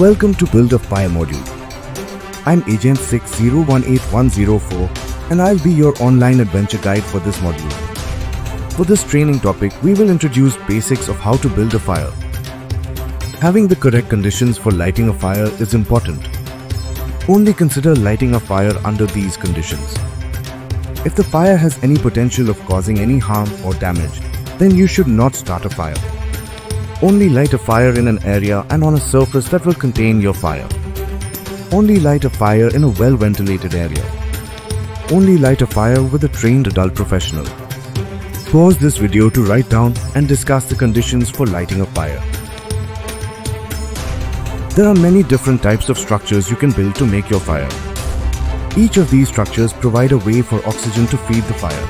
Welcome to Build a Fire module. I'm Agent 6018104 and I'll be your online adventure guide for this module. For this training topic, we will introduce basics of how to build a fire. Having the correct conditions for lighting a fire is important. Only consider lighting a fire under these conditions. If the fire has any potential of causing any harm or damage, then you should not start a fire. Only light a fire in an area and on a surface that will contain your fire. Only light a fire in a well-ventilated area. Only light a fire with a trained adult professional. Pause this video to write down and discuss the conditions for lighting a fire. There are many different types of structures you can build to make your fire. Each of these structures provide a way for oxygen to feed the fire.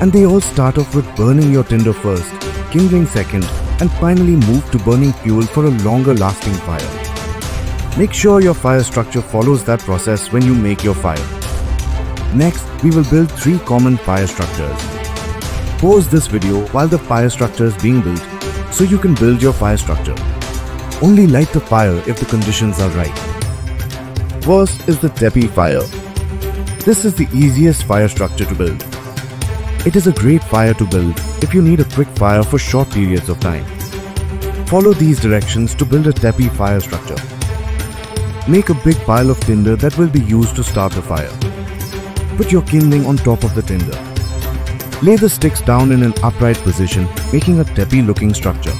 And they all start off with burning your tinder first, kindling second and finally move to burning fuel for a longer lasting fire. Make sure your fire structure follows that process when you make your fire. Next, we will build three common fire structures. Pause this video while the fire structure is being built so you can build your fire structure. Only light the fire if the conditions are right. First is the teepee fire. This is the easiest fire structure to build. It is a great fire to build if you need a quick fire for short periods of time. Follow these directions to build a teepee fire structure. Make a big pile of tinder that will be used to start the fire. Put your kindling on top of the tinder. Lay the sticks down in an upright position, making a teepee looking structure.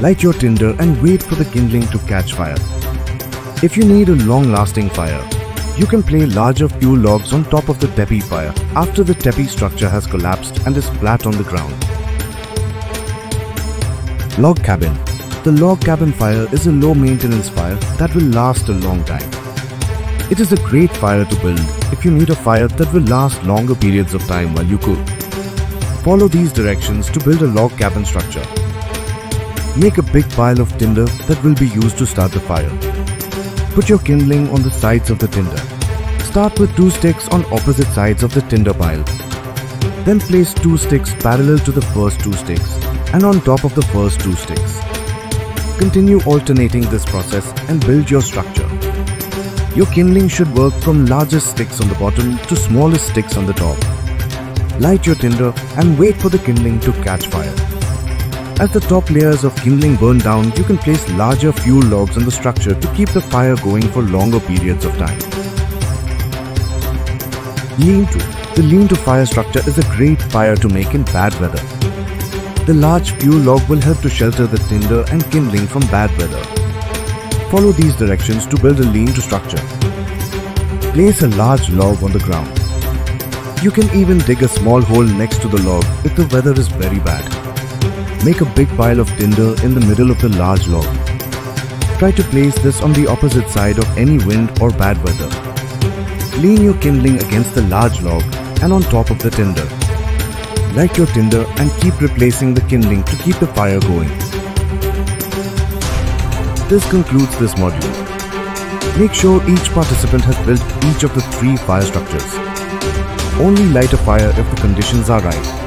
Light your tinder and wait for the kindling to catch fire. If you need a long lasting fire, you can play larger fuel logs on top of the teepee fire after the teepee structure has collapsed and is flat on the ground. Log cabin. The log cabin fire is a low maintenance fire that will last a long time. It is a great fire to build if you need a fire that will last longer periods of time while you cook. Follow these directions to build a log cabin structure. Make a big pile of tinder that will be used to start the fire. Put your kindling on the sides of the tinder. Start with two sticks on opposite sides of the tinder pile. Then place two sticks parallel to the first two sticks and on top of the first two sticks. Continue alternating this process and build your structure. Your kindling should work from largest sticks on the bottom to smallest sticks on the top. Light your tinder and wait for the kindling to catch fire. As the top layers of kindling burn down, you can place larger fuel logs on the structure to keep the fire going for longer periods of time. Lean-to The lean-to fire structure is a great fire to make in bad weather. The large fuel log will help to shelter the tinder and kindling from bad weather. Follow these directions to build a lean-to structure. Place a large log on the ground. You can even dig a small hole next to the log if the weather is very bad. Make a big pile of tinder in the middle of the large log. Try to place this on the opposite side of any wind or bad weather. Lean your kindling against the large log and on top of the tinder. Light your tinder and keep replacing the kindling to keep the fire going. This concludes this module. Make sure each participant has built each of the three fire structures. Only light a fire if the conditions are right